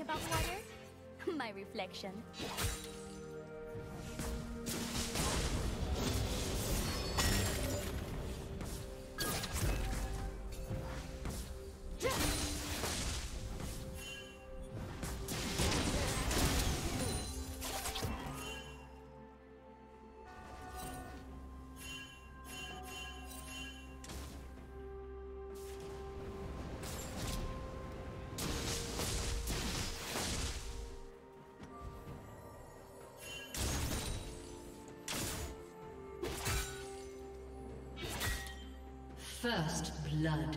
about water? My reflection. First blood.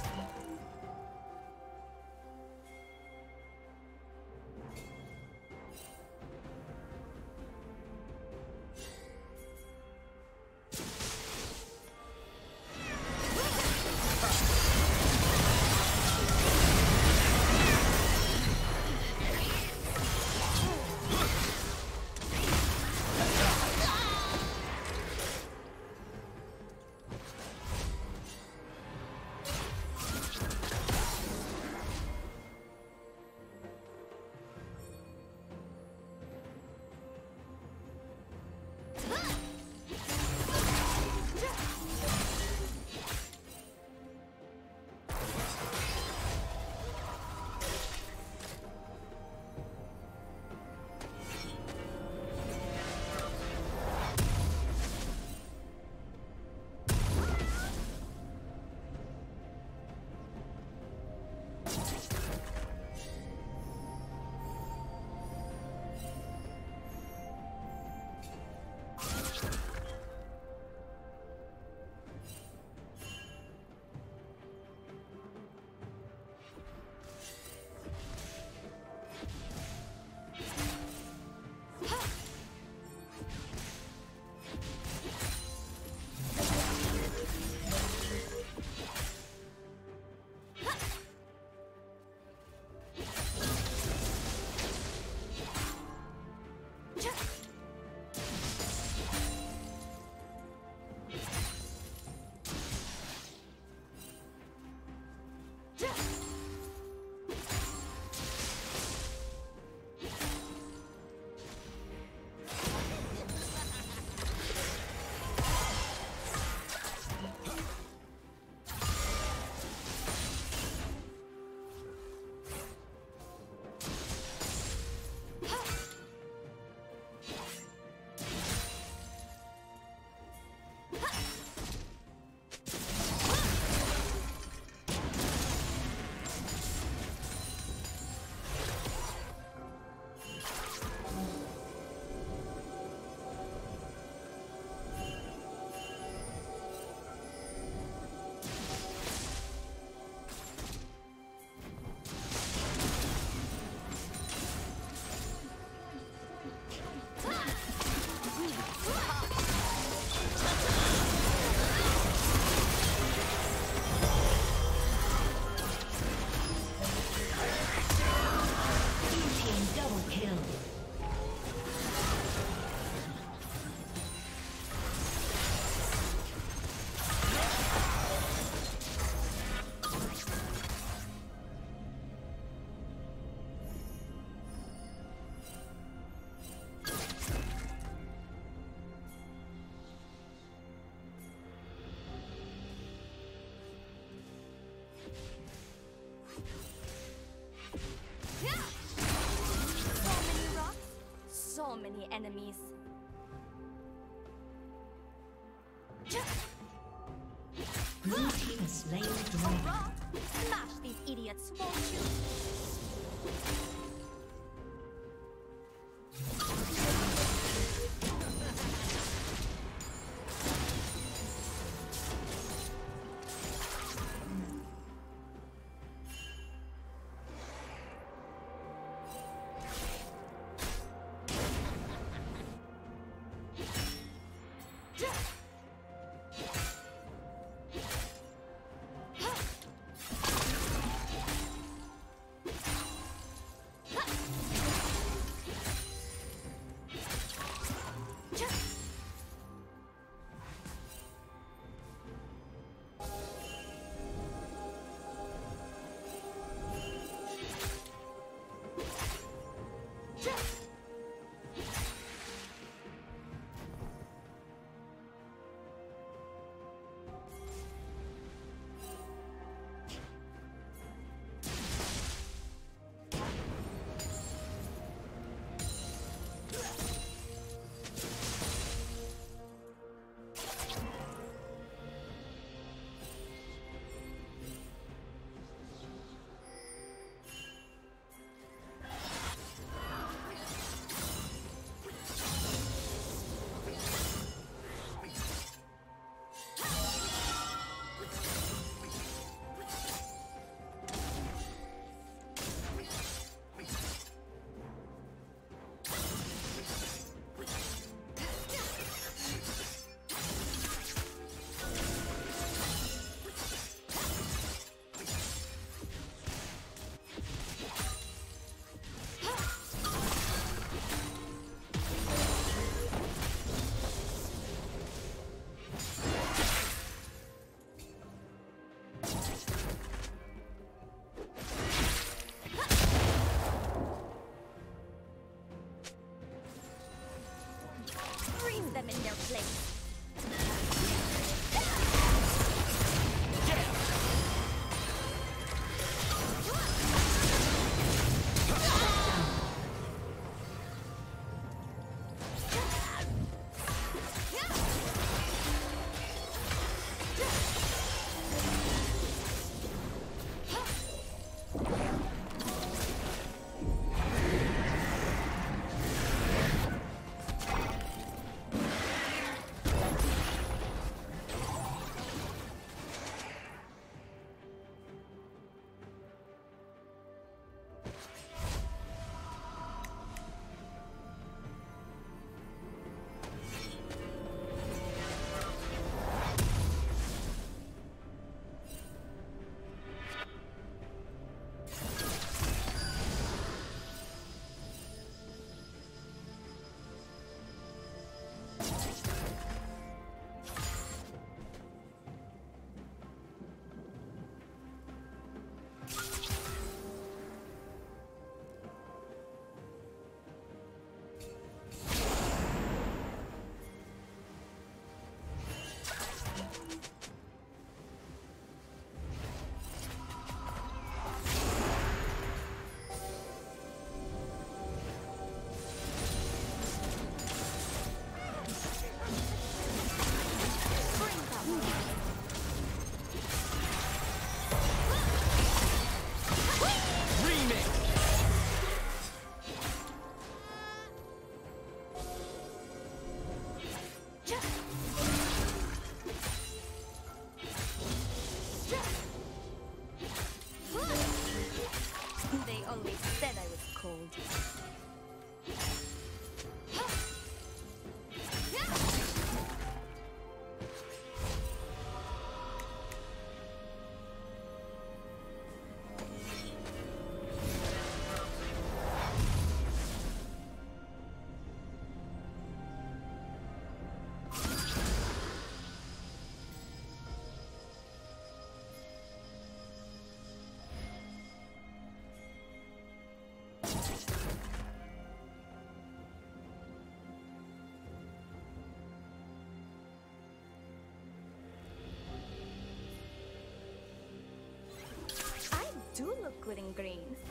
do look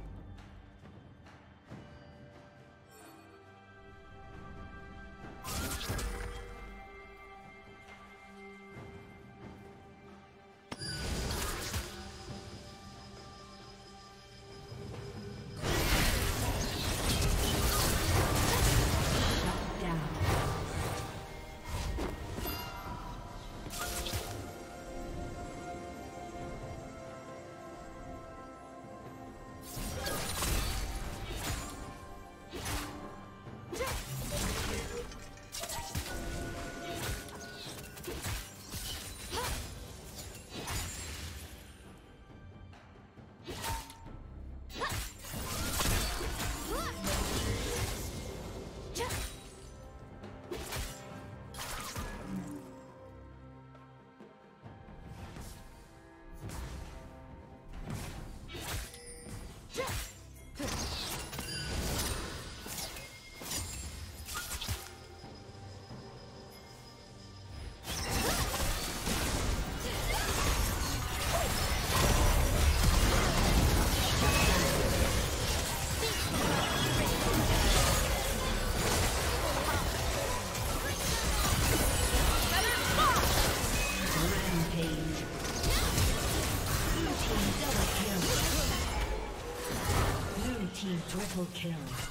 Triple kill.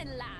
And laugh.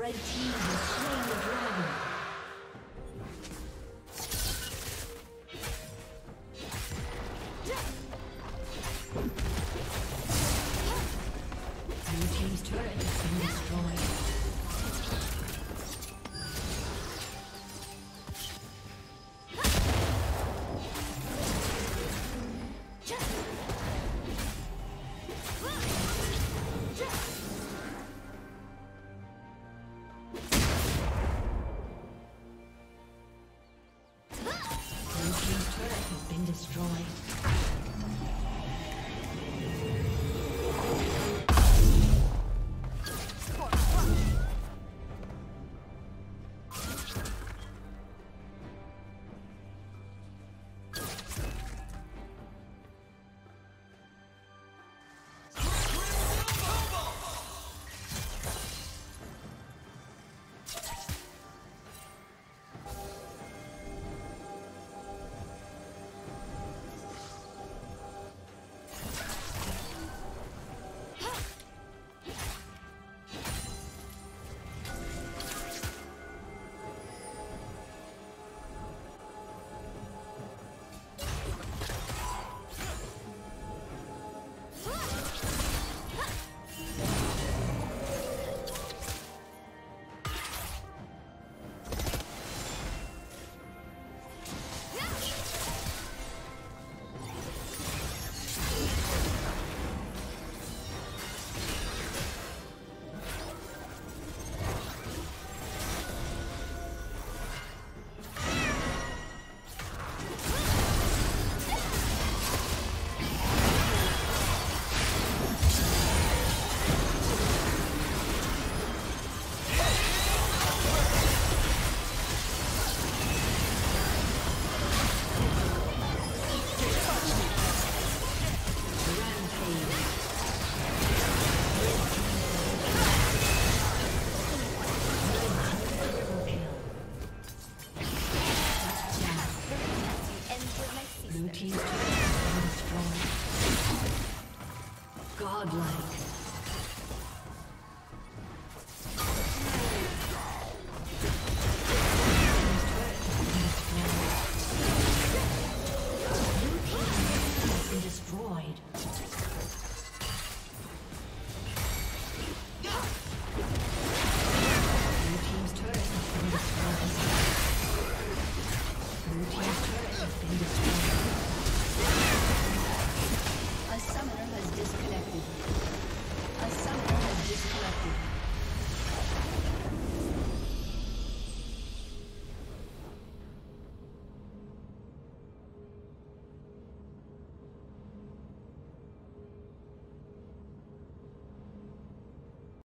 Red team. Blue